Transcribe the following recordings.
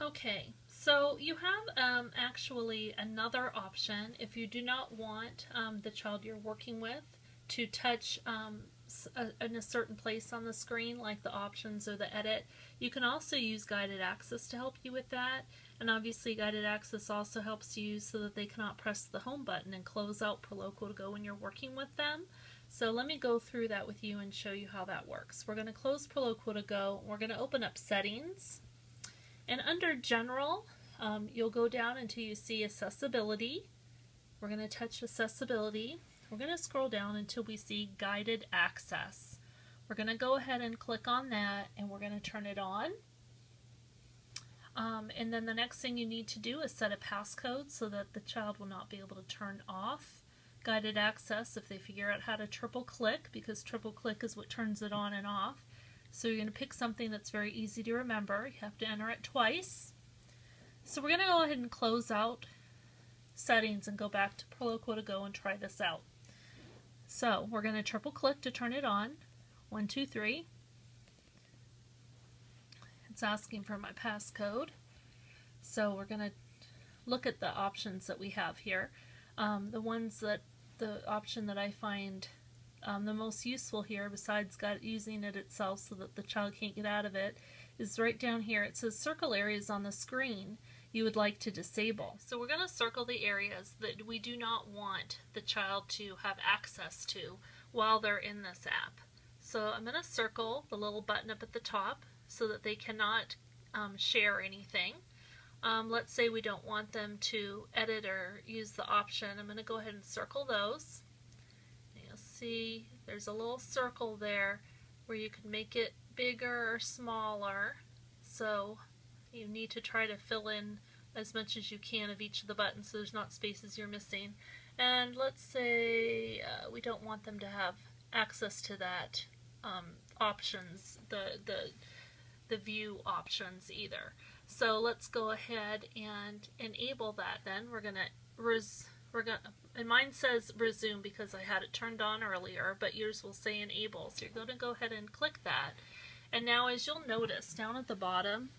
Okay, so you have um, actually another option if you do not want um, the child you're working with to touch um, a, in a certain place on the screen like the options or the edit. You can also use guided access to help you with that and obviously guided access also helps you so that they cannot press the home button and close out Proloquo2Go when you're working with them. So let me go through that with you and show you how that works. We're going to close Proloquo2Go. We're going to open up settings and under General, um, you'll go down until you see Accessibility. We're going to touch Accessibility. We're going to scroll down until we see Guided Access. We're going to go ahead and click on that and we're going to turn it on. Um, and then the next thing you need to do is set a passcode so that the child will not be able to turn off guided access if they figure out how to triple click because triple click is what turns it on and off. So you're going to pick something that's very easy to remember. You have to enter it twice. So we're going to go ahead and close out settings and go back to Proloquo2Go and try this out. So we're going to triple click to turn it on. One, two, three. It's asking for my passcode. So we're going to look at the options that we have here. Um, the ones that, the option that I find um, the most useful here, besides using it itself so that the child can't get out of it, is right down here. It says circle areas on the screen you would like to disable. So we're going to circle the areas that we do not want the child to have access to while they're in this app. So I'm going to circle the little button up at the top so that they cannot um, share anything. Um, let's say we don't want them to edit or use the option. I'm going to go ahead and circle those see there's a little circle there where you can make it bigger or smaller. So you need to try to fill in as much as you can of each of the buttons so there's not spaces you're missing. And let's say uh, we don't want them to have access to that um, options, the, the, the view options either. So let's go ahead and enable that then. We're going to we're going and mine says resume because I had it turned on earlier, but yours will say enable. So you're going to go ahead and click that. And now as you'll notice down at the bottom,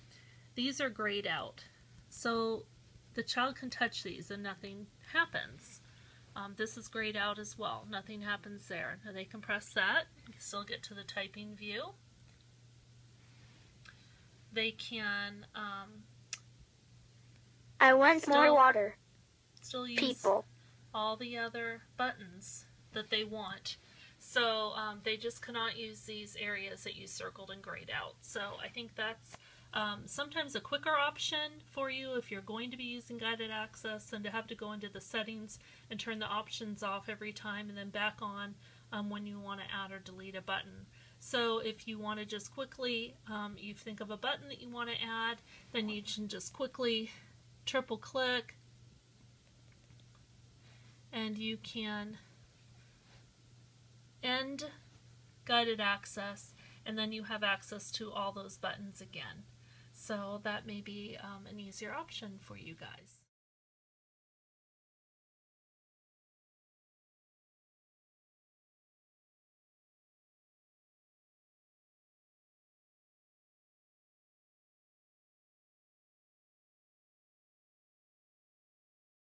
these are grayed out. So the child can touch these and nothing happens. Um, this is grayed out as well. Nothing happens there. Now they can press that. You can still get to the typing view. They can um, I want still, more water still use people. All the other buttons that they want. So um, they just cannot use these areas that you circled and grayed out. So I think that's um, sometimes a quicker option for you if you're going to be using guided access than to have to go into the settings and turn the options off every time and then back on um, when you want to add or delete a button. So if you want to just quickly, um, you think of a button that you want to add, then you can just quickly triple click, and you can end guided access and then you have access to all those buttons again. So that may be um, an easier option for you guys.